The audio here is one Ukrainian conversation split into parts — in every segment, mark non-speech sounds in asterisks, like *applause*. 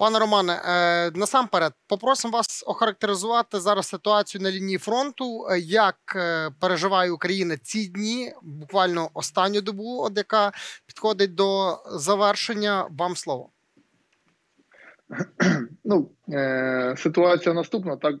Пане Романе, е, насамперед попросимо вас охарактеризувати зараз ситуацію на лінії фронту, е, як е, переживає Україна ці дні, буквально останню добу, от яка підходить до завершення. Вам слово. *clears throat* Ну, ситуація наступна, так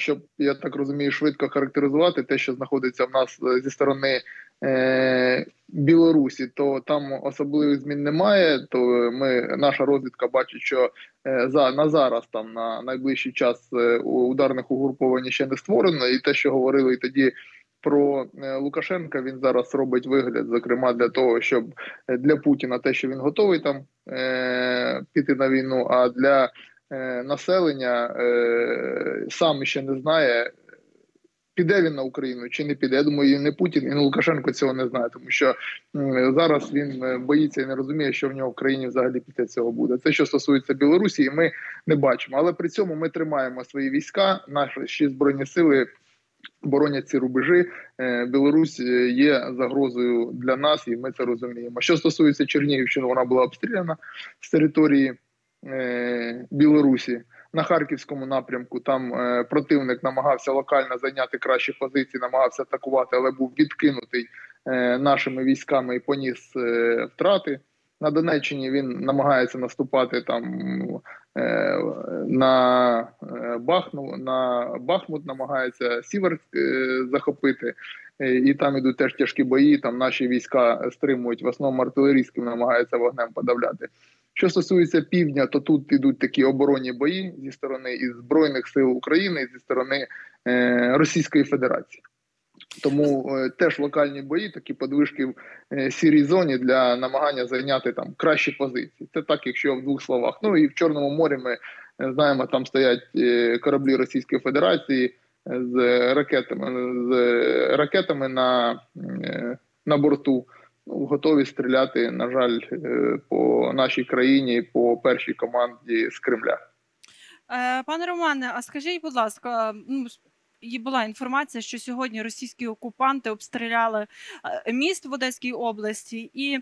щоб я так розумію, швидко характеризувати те, що знаходиться в нас зі сторони е, Білорусі, то там особливих змін немає. То ми наша розвідка бачить, що е, за на зараз там на найближчий час е, ударних угруповань ще не створено, і те, що говорили тоді. Про е, Лукашенка він зараз робить вигляд, зокрема для того, щоб для Путіна те, що він готовий там е, піти на війну. А для е, населення е, сам ще не знає, піде він на Україну чи не піде. Я думаю, і не Путін, і не Лукашенко цього не знає, тому що зараз він е, боїться і не розуміє, що в нього в країні взагалі після цього буде. Це що стосується Білорусі, ми не бачимо. Але при цьому ми тримаємо свої війська, наші збройні сили. Боронять ці рубежі, е, Білорусь е, є загрозою для нас, і ми це розуміємо. Що стосується Чернігівщини, вона була обстріляна з території Білорусі на харківському напрямку. Там е, противник намагався локально зайняти кращі позиції, намагався атакувати, але був відкинутий е, нашими військами і поніс е, втрати. На Донеччині він намагається наступати там е, на е, Бахну, на Бахмут, намагається Сівер е, захопити, е, і там ідуть теж тяжкі бої. Там наші війська стримують в основному артилерійським, намагаються вогнем подавляти. Що стосується півдня, то тут ідуть такі оборонні бої зі сторони і збройних сил України, і зі сторони е, Російської Федерації. Тому е, теж локальні бої, такі подвижки в е, сірій зоні для намагання зайняти там кращі позиції. Це так, якщо в двох словах. Ну і в Чорному морі ми е, знаємо, там стоять е, кораблі Російської Федерації з ракетами з ракетами на, е, на борту ну, готові стріляти, на жаль, е, по нашій країні, по першій команді з Кремля. Е, пане Романе, а скажіть, будь ласка, ну і була інформація, що сьогодні російські окупанти обстріляли е, міст в Одеській області, і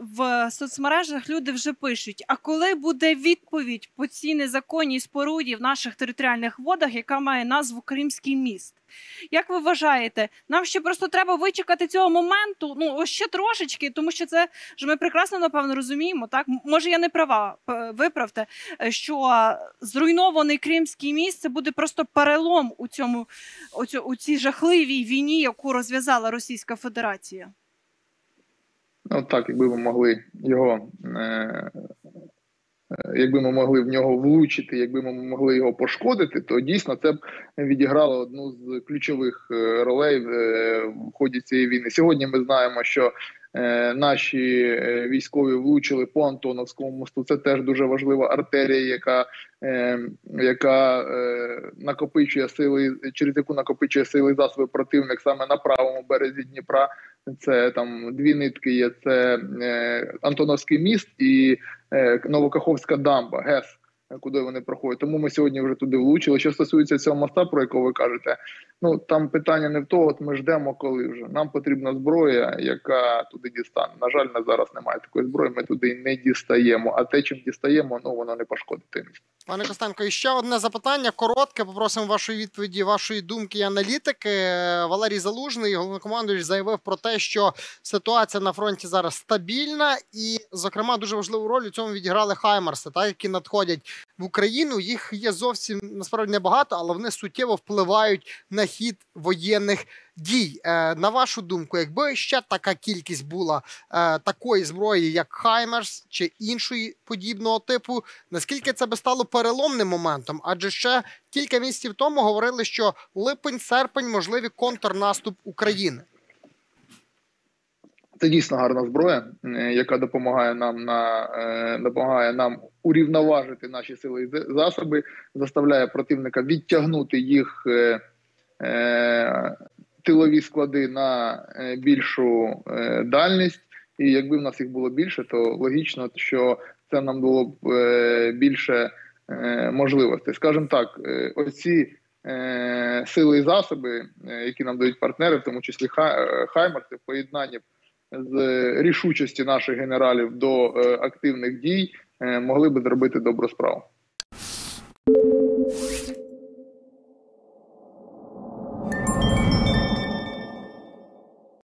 в соцмережах люди вже пишуть: а коли буде відповідь по цій незаконній споруді в наших територіальних водах, яка має назву Кримський міст? Як ви вважаєте, нам ще просто треба вичекати цього моменту? Ну ще трошечки, тому що це ж ми прекрасно напевно розуміємо. Так може я не права, виправте, е, що зруйнований Кримський міст це буде просто перелом у цьому у, цій жахливій війні, яку розв'язала Російська Федерація. Ну так, якби ми могли його Е, якби ми могли в нього влучити, якби ми могли його пошкодити, то дійсно це б відіграло одну з ключових е, ролей е, в ході цієї війни. Сьогодні ми знаємо, що Наші військові влучили по Антоновському мосту. Це теж дуже важлива артерія, яка яка накопичує сили, через яку накопичує сили засоби противник саме на правому березі Дніпра. Це там дві нитки. Є це Антоновський міст і Е, Новокаховська дамба, ГЕС, куди вони проходять. Тому ми сьогодні вже туди влучили. Що стосується цього моста, про якого ви кажете, ну там питання не в того, от ми ждемо, коли вже нам потрібна зброя, яка туди дістане. На жаль, на зараз немає такої зброї. Ми туди не дістаємо. А те, чим дістаємо, ну воно не пошкодить місто. Пане Костенко, і ще одне запитання коротке. Попросимо вашої відповіді, вашої думки і аналітики. Валерій Залужний, головнокомандуючий, заявив про те, що ситуація на фронті зараз стабільна, і, зокрема, дуже важливу роль у цьому відіграли Хаймарси, так які надходять в Україну. Їх є зовсім насправді небагато, але вони суттєво впливають на хід воєнних дій. Е, на вашу думку, якби ще така кількість була е, такої зброї, як Хаймерс чи іншої подібного типу, наскільки це би стало переломним моментом? Адже ще кілька місяців тому говорили, що липень-серпень можливий контрнаступ України. Це дійсно гарна зброя, е, яка допомагає нам на допомагає нам урівноважити наші сили і засоби, заставляє противника відтягнути їх тилові склади на е, більшу е, дальність. І якби в нас їх було більше, то логічно, що це нам було б е, більше можливостей. Скажімо так, оці сили і засоби, які нам дають партнери, в тому числі Хаймерси, в поєднанні з рішучості наших генералів до активних дій, е, могли би зробити добру справу.